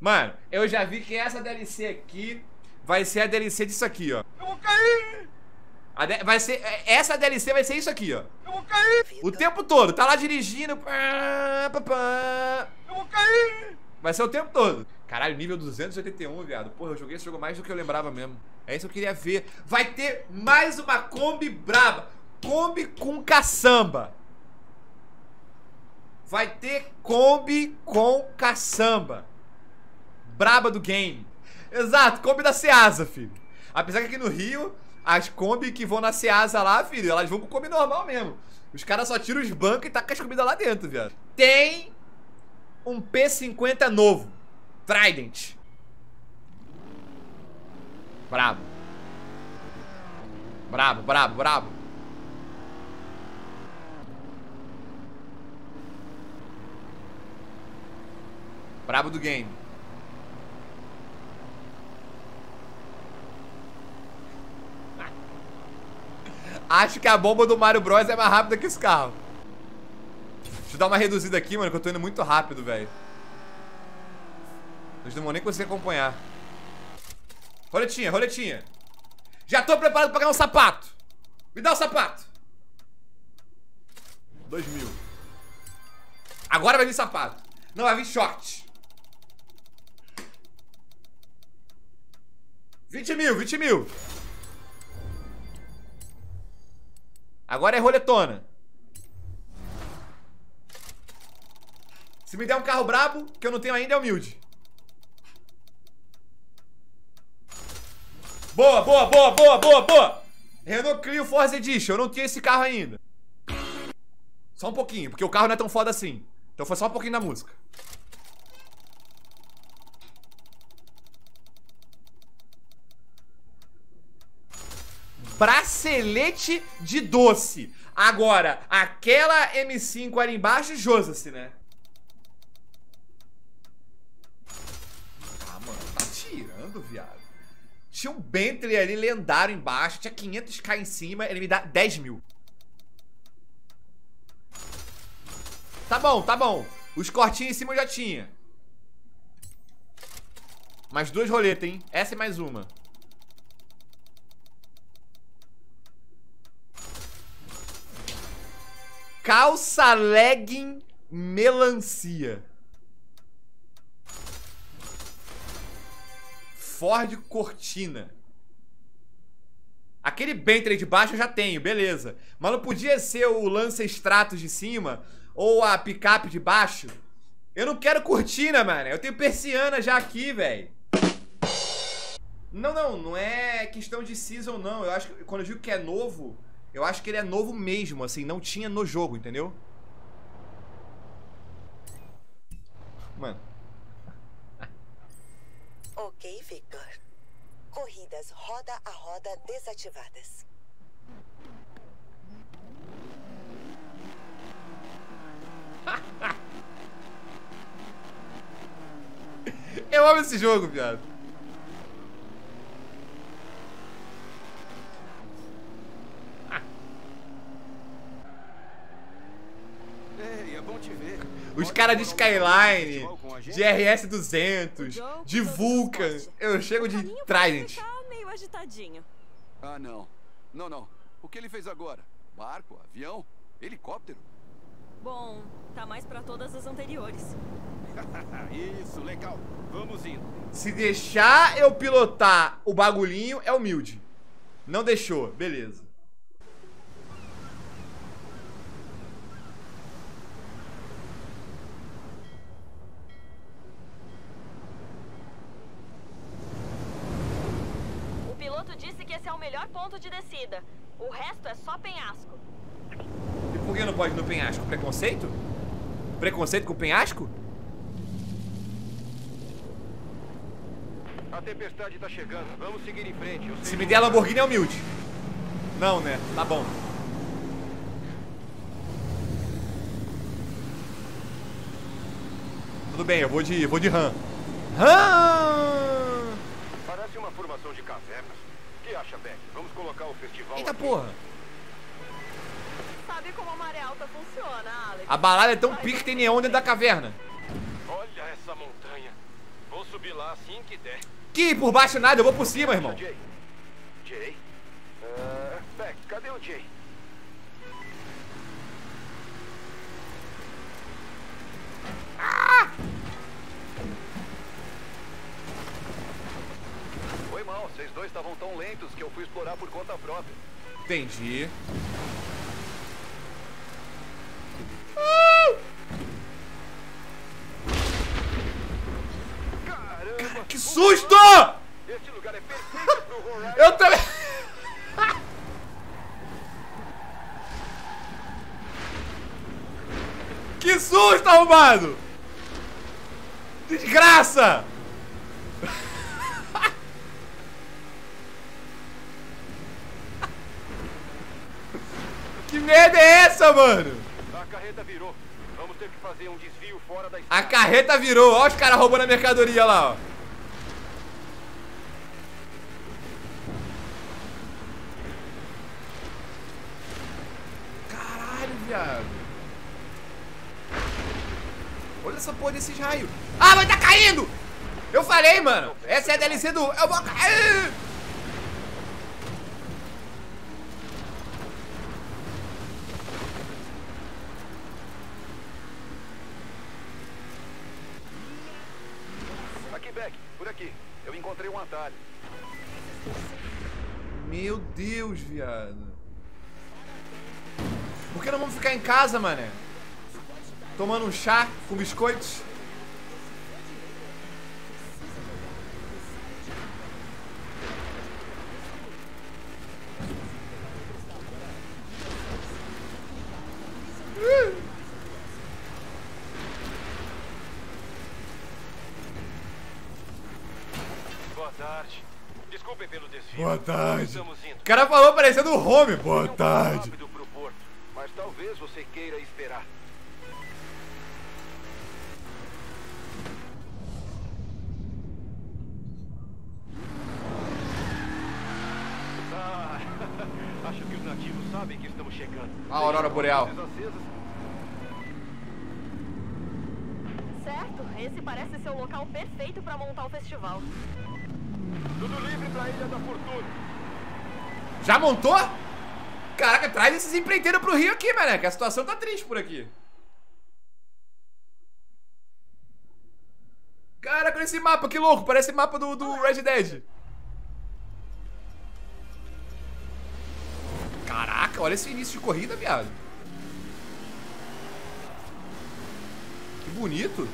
Mano, eu já vi que essa DLC aqui vai ser a DLC disso aqui, ó. Eu vou cair! De... Vai ser. É, essa DLC vai ser isso aqui, ó. Eu vou cair! O tempo todo, tá lá dirigindo. Pá, pá, pá. Eu vou cair! Vai ser o tempo todo. Caralho, nível 281, viado. Porra, eu joguei esse jogo mais do que eu lembrava mesmo. É isso que eu queria ver. Vai ter mais uma Kombi braba. Kombi com caçamba. Vai ter Kombi com caçamba. Braba do game. Exato, Kombi da Ceasa, filho. Apesar que aqui no Rio, as Kombi que vão na Ceasa lá, filho, elas vão com Kombi normal mesmo. Os caras só tiram os bancos e tacam as comidas lá dentro, viado. Tem um P50 novo. Trident. Brabo. Brabo, brabo, brabo. Brabo do game. Acho que a bomba do Mario Bros é mais rápida que esse carro. Deixa eu dar uma reduzida aqui, mano, que eu tô indo muito rápido, velho. Nós não vão nem conseguir acompanhar. Roletinha, roletinha. Já tô preparado pra ganhar um sapato. Me dá o um sapato. Dois mil. Agora vai vir sapato. Não, vai vir short. 20 mil, 20 mil. Agora é roletona. Se me der um carro brabo, que eu não tenho ainda, é humilde. Boa, boa, boa, boa, boa, boa. Renault Clio Force Edition. Eu não tinha esse carro ainda. Só um pouquinho, porque o carro não é tão foda assim. Então foi só um pouquinho da música. Bracelete de doce. Agora, aquela M5 ali embaixo, Joseph, né? Ah, mano, tá tirando, viado. Tinha um Bentley ali lendário embaixo, tinha 500k em cima, ele me dá 10 mil. Tá bom, tá bom. Os cortinhos em cima eu já tinha. Mais duas roletas, hein? Essa é mais uma. Calça legging melancia. Ford Cortina. Aquele Bentley de baixo eu já tenho, beleza. Mas não podia ser o Lancer Stratos de cima ou a picape de baixo? Eu não quero cortina, mano. Eu tenho persiana já aqui, velho. Não, não, não é questão de season, não. Eu acho que quando eu digo que é novo, eu acho que ele é novo mesmo, assim, não tinha no jogo, entendeu? Mano. Ok, Victor. Corridas roda a roda desativadas. Eu amo esse jogo, viado. Os caras de Skyline, de RS 200, de Vulcan. Eu chego de Trident. meio agitadinho. Ah, não. Não, não. O que ele fez agora? Barco? Avião? Helicóptero? Bom, tá mais pra todas as anteriores. Isso, legal. Vamos indo. Se deixar eu pilotar o bagulhinho, é humilde. Não deixou, beleza. melhor ponto de descida. O resto é só penhasco. E por que não pode ir no penhasco? Preconceito? Preconceito com o penhasco? A tempestade tá chegando. Vamos seguir em frente. Se me der a Lamborghini é humilde. Não, né? Tá bom. Tudo bem, eu vou de, eu vou de RAM. RAM! Parece uma formação de cavernas que acha, Beck? Vamos colocar o festival Eita aqui. porra! Sabe como a maré alta funciona, Alex? A balada é tão pique que tem neon dentro da caverna. Olha essa montanha. Você subir lá assim que der. Que por baixo nada, eu vou por cima, irmão. Jay. Jay? Ah, Beck, cadê o Jay? Vocês dois estavam tão lentos que eu fui explorar por conta própria. Entendi. Caramba! Que susto! Este lugar é perfeito pro Horizon. Eu também. Que susto, arrombado! Desgraça! Que merda é essa, mano? A carreta virou. Vamos ter que fazer um desvio fora da A estrada. carreta virou. Olha os caras roubando a mercadoria lá, ó. Caralho, viado. Olha essa porra desses raios. Ah, mas tá caindo! Eu falei, mano. Essa é a DLC do... Eu vou cair! Aqui, Beck, por aqui. Eu encontrei um atalho. Meu Deus, viado. Por que não vamos ficar em casa, mané? Tomando um chá com biscoitos? Boa tarde. Desculpem pelo desvio. Boa tarde. Estamos indo. O cara falou parecendo o home. Boa Um tarde. porto. Mas talvez você queira esperar. Ah, acho que os nativos sabem que estamos chegando. A aurora boreal. Certo, esse parece ser o local perfeito pra montar o festival. Tudo livre pra Ilha da Fortuna. Já montou? Caraca, traz esses empreiteiros pro Rio aqui, mané. Que a situação tá triste por aqui. Caraca, olha esse mapa, que louco. Parece mapa do, do Red Dead. Caraca, olha esse início de corrida, viado. Que bonito.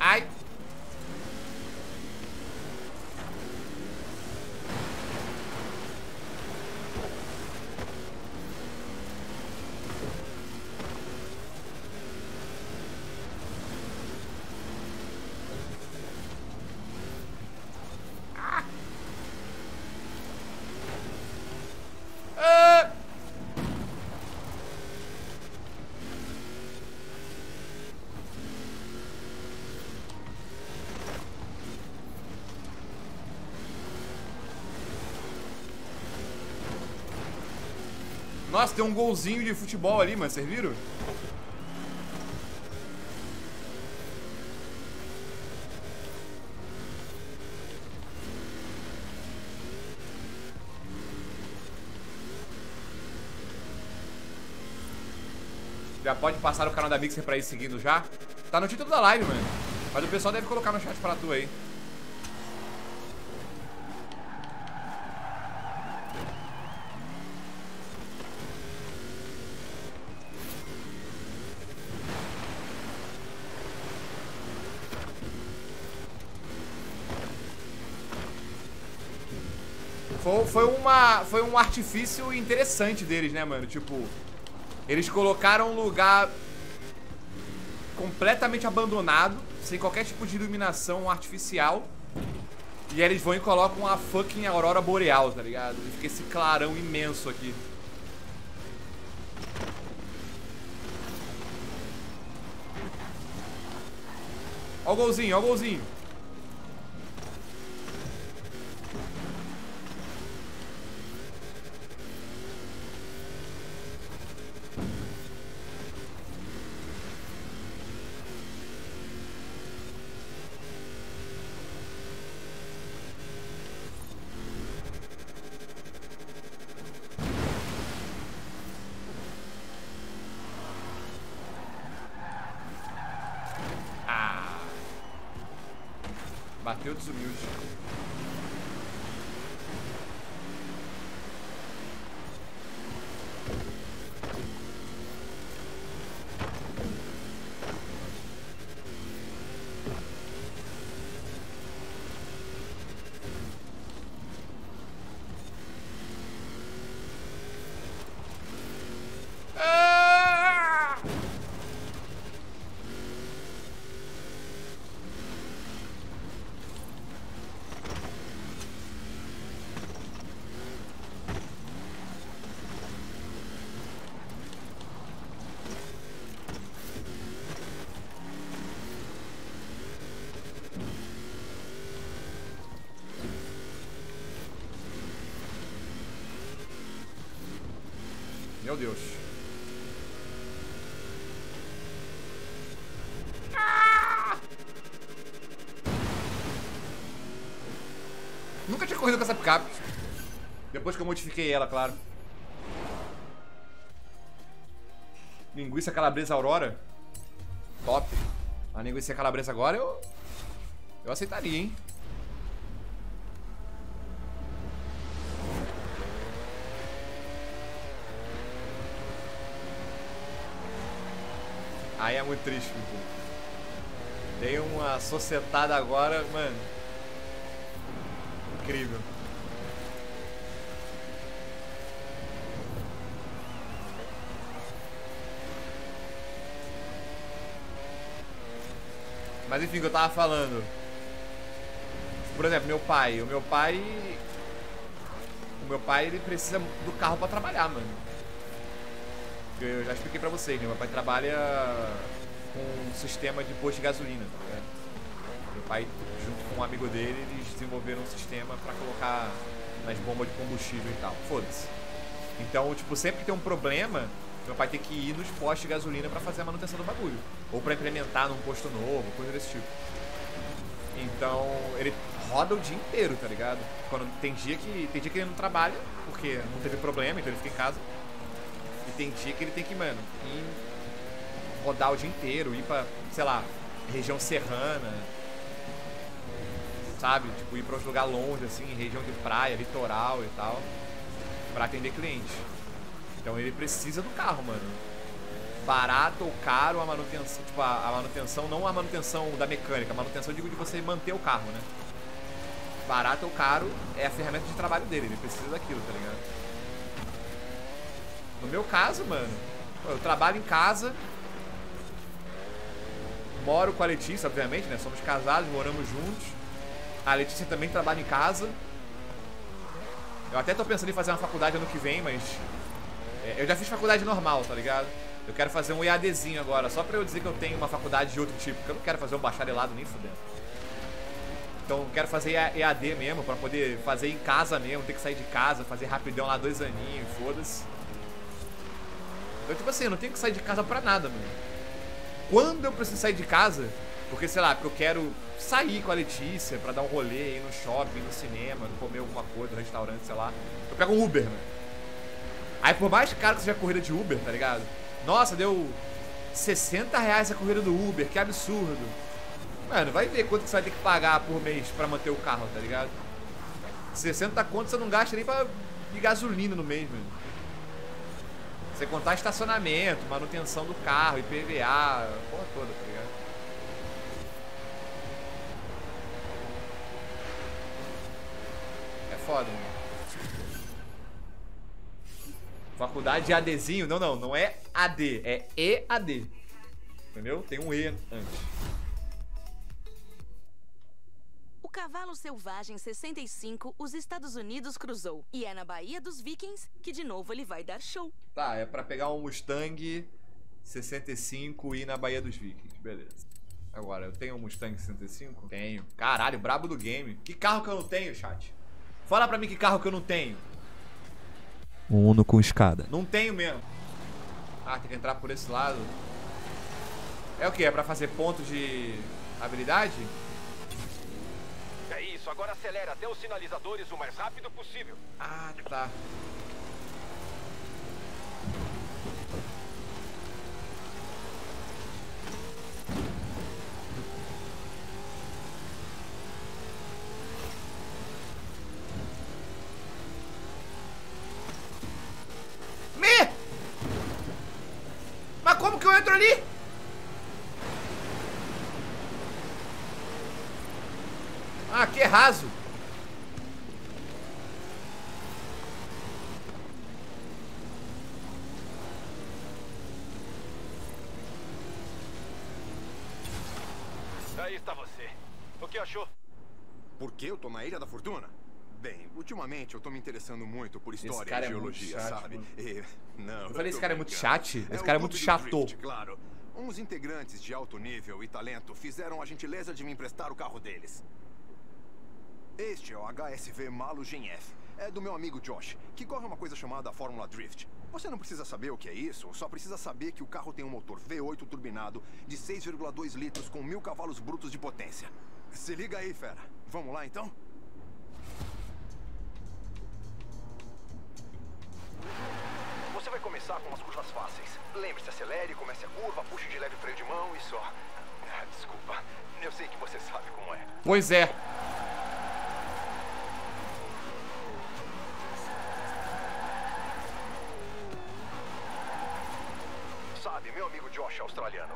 Ai. Nossa, tem um golzinho de futebol ali, mano. Vocês viram? Já pode passar o canal da Mixer pra ir seguindo já. Tá no título da live, mano. Mas o pessoal deve colocar no chat pra tu aí. Foi, foi, uma, foi um artifício interessante deles, né, mano? Tipo, eles colocaram um lugar completamente abandonado, sem qualquer tipo de iluminação artificial. E aí eles vão e colocam a fucking aurora boreal, tá ligado? E fica esse clarão imenso aqui. Ó o golzinho, ó o golzinho. Bateu desumilde. Ah! Meu Deus. Ah! Nunca tinha corrido com essa picape. Depois que eu modifiquei ela, claro. Linguiça calabresa Aurora. Top. A linguiça calabresa agora eu. Eu aceitaria, hein? Muito triste. Dei uma societada agora, mano. Incrível. Mas enfim, o que eu tava falando. Por exemplo, meu pai. O meu pai. O meu pai, ele precisa do carro pra trabalhar, mano. Eu já expliquei pra vocês, né? Meu pai trabalha com um sistema de posto de gasolina, tá ligado? Meu pai, junto com um amigo dele, eles desenvolveram um sistema pra colocar nas bombas de combustível e tal. Foda-se. Então, tipo, sempre que tem um problema, meu pai tem que ir nos postos de gasolina pra fazer a manutenção do bagulho. Ou pra implementar num posto novo, coisa desse tipo. Então, ele roda o dia inteiro, tá ligado? Quando tem dia que. Tem dia que ele não trabalha, porque não teve problema, então ele fica em casa. Tem dia que ele tem que, mano, ir rodar o dia inteiro, ir pra, sei lá, região serrana. Sabe? Tipo, ir pra uns lugares longe, assim, região de praia, litoral e tal. Pra atender cliente. Então ele precisa do carro, mano. Barato ou caro a manutenção. Tipo, a, a manutenção, não a manutenção da mecânica, a manutenção, digo, de você manter o carro, né? Barato ou caro é a ferramenta de trabalho dele, ele precisa daquilo, tá ligado? No meu caso, mano, eu trabalho em casa. Moro com a Letícia, obviamente, né? Somos casados, moramos juntos. A Letícia também trabalha em casa. Eu até tô pensando em fazer uma faculdade ano que vem, mas. é, eu já fiz faculdade normal, tá ligado? Eu quero fazer um EADzinho agora, só pra eu dizer que eu tenho uma faculdade de outro tipo, porque eu não quero fazer um bacharelado nem fudendo. Então eu quero fazer EAD mesmo, pra poder fazer em casa mesmo, ter que sair de casa, fazer rapidão lá dois aninhos, foda-se. Então, tipo assim, eu não tenho que sair de casa pra nada, mano. Quando eu preciso sair de casa, porque, sei lá, porque eu quero sair com a Letícia pra dar um rolê, ir no shopping, no cinema, comer alguma coisa, no restaurante, sei lá, eu pego um Uber, mano. Aí, por mais caro que seja a corrida de Uber, tá ligado? Nossa, deu 60 reais a corrida do Uber, que absurdo. Mano, vai ver quanto que você vai ter que pagar por mês pra manter o carro, tá ligado? 60 conto você não gasta nem pra de gasolina no mês, mano. Você contar estacionamento, manutenção do carro, IPVA, porra toda, tá ligado? É foda, mano. Faculdade de ADzinho? Não, não, não é AD, é EAD. Entendeu? Tem um E antes. Cavalo selvagem 65 os Estados Unidos cruzou. E é na Baía dos Vikings que de novo ele vai dar show. Tá, é pra pegar um Mustang 65 e ir na Baía dos Vikings. Beleza. Agora, eu tenho um Mustang 65? Tenho. Caralho, brabo do game. Que carro que eu não tenho, chat? Fala pra mim que carro que eu não tenho. Um Uno com escada. Não tenho mesmo. Ah, tem que entrar por esse lado. É o que? É pra fazer ponto de habilidade? Agora acelera até os sinalizadores o mais rápido possível. Ah, tá. Me! Mas como que eu entro ali? Aí está você. O que achou? Por que eu tô na Ilha da Fortuna? Bem, ultimamente eu tô me interessando muito por história cara e é muito geologia, chato, sabe? E... Não, Eu falei, esse cara é muito brincando. chat? Esse o cara é muito clube do chato. Drift, claro. Uns integrantes de alto nível e talento fizeram a gentileza de me emprestar o carro deles. Este é o HSV Malo Gen F. É do meu amigo Josh, que corre uma coisa chamada Fórmula Drift. Você não precisa saber o que é isso, só precisa saber que o carro tem um motor V8 turbinado de 6,2 litros com mil cavalos brutos de potência. Se liga aí, fera. Vamos lá então? Você vai começar com umas curvas fáceis. Lembre-se, acelere, comece a curva, puxe de leve o freio de mão e só. Ah, desculpa. Eu sei que você sabe como é. Pois é.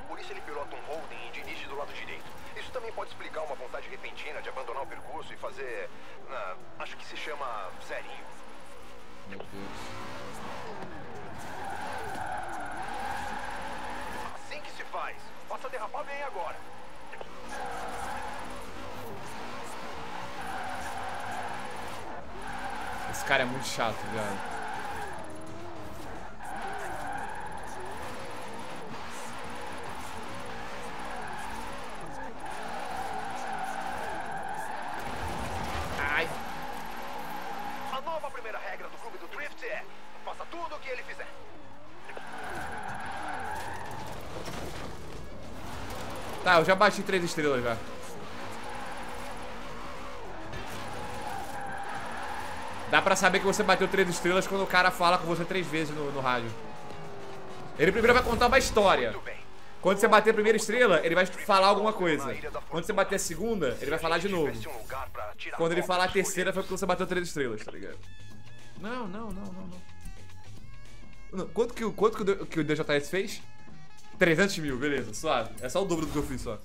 Por isso ele pilota um Holden e dirige do lado direito. Isso também pode explicar uma vontade repentina de abandonar o percurso e fazer. ah, acho que se chama zerinho. Meu Deus. Assim que se faz. Faça derrapar bem agora. Esse cara é muito chato, velho. Ai. A nova primeira regra do clube do Drift é: faça tudo o que ele fizer. Tá, eu já bati três estrelas já. Dá pra saber que você bateu três estrelas quando o cara fala com você três vezes no, no rádio. Ele primeiro vai contar uma história. Quando você bater a primeira estrela, ele vai falar alguma coisa. Quando você bater a segunda, ele vai falar de novo. Quando ele falar a terceira, foi porque você bateu três estrelas, tá ligado? Não, não, não, não, não. Quanto que, o- quanto que o DJS fez? 300 mil, beleza, suave. É só o dobro do que eu fiz só.